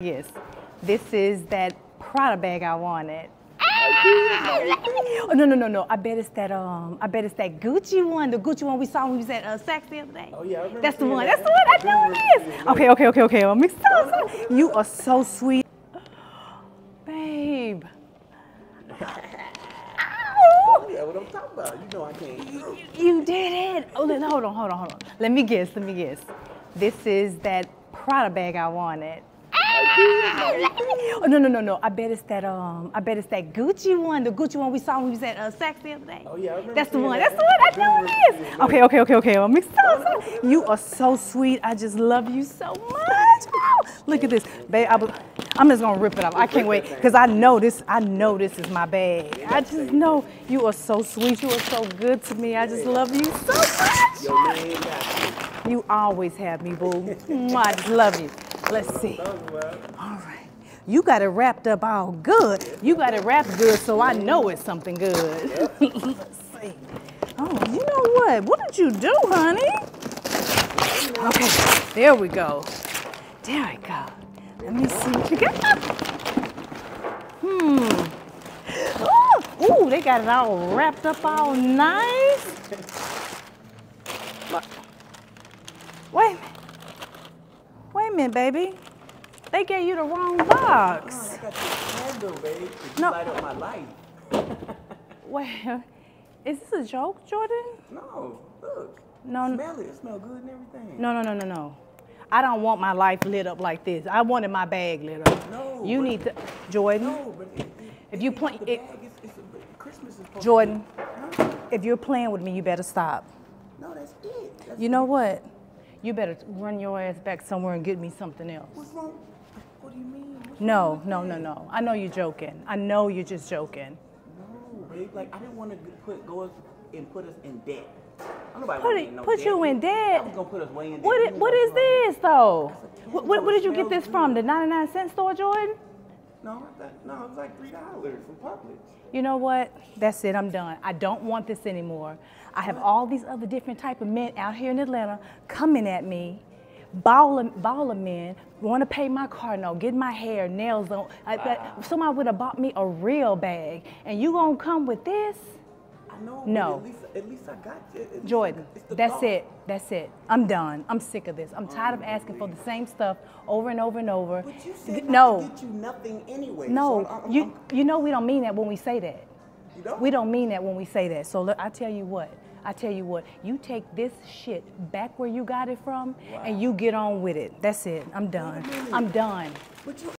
Yes, this is that Prada bag I wanted. Oh, no, no, no, no. I bet it's that um. I bet it's that Gucci one. The Gucci one we saw when we was at uh, Saks the other day. Oh yeah, That's the one. that. That's the one. I know it is. Okay, okay, okay, okay. I'm excited. You are so sweet, babe. Yeah, what I'm talking about. You know I can't. You did it. Oh, then hold on, hold on, hold on. Let me guess. Let me guess. This is that Prada bag I wanted. Oh, no, no, no, no. I bet it's that um. I bet it's that Gucci one. The Gucci one we saw when we was at uh, Saks the other day. Oh yeah, That's the one. that. That's the one. I know it is. Okay, okay, okay, okay. I'm excited. You are so sweet. I just love you so much. Ow. Look at this, babe. I was, I'm just gonna rip it off. I can't wait because I know this. I know this is my bag. I just know you are so sweet. You are so good to me. I just love you so much. Yo, man, got You always have me, boo. I just love you. Let's see. All right. You got it wrapped up all good. You got it wrapped good, so I know it's something good. Let's see. Oh, you know what? What did you do, honey? Okay, there we go. There we go. Let me see what you got. Hmm. Oh, ooh, they got it all wrapped up all nice. Wait minute. Wait a minute, baby. They gave you the wrong box. Oh, I got candle, babe. to No. light up my life. Wait, is this a joke, Jordan? No, look. No, Smell it. It smell good and everything. no, no, no, no, no. I don't want my life lit up like this. I wanted my bag lit up. No, You need to, Jordan. No, but it, it, If you plan- it- bag, it's, it's a, Christmas is Jordan, be, if you're playing with me, you better stop. no, that's it. That's You know what? You better run your ass back somewhere and get me something else. What's wrong? What do you mean? What's No, no, no, no. I know you're joking. I know you're just joking. No, babe. Like I didn't want to put go us and put us in debt. Put it- no put debt. you in debt? I was gonna put us way in debt. What, We i- was what is this, though? What, what, where did you get this from? The 99 cent store, Jordan? No, thought, no, it was like three dollars from Publix. You know what? That's it. I'm done. I don't want this anymore. I have all these other different type of men out here in Atlanta coming at me. Baller, baller men want to pay my car note, get my hair, nails on. I, I- somebody would have bought me a real bag, and you gonna come with this? Know. No. At least, at least I got you. At Jordan, got- it's the that's thought. it. That's it. I'm done. I'm sick of this. I'm tired of asking for the same stuff over and over and over. But you said no, get you nothing anyway. no. So I'm, you I'm- you know we don't mean that when we say that. you don't? We don't mean that when we say that. So look, I tell you what. I tell you what. You take this shit back where you got it from, and you get on with it. That's it. I'm done. I'm done.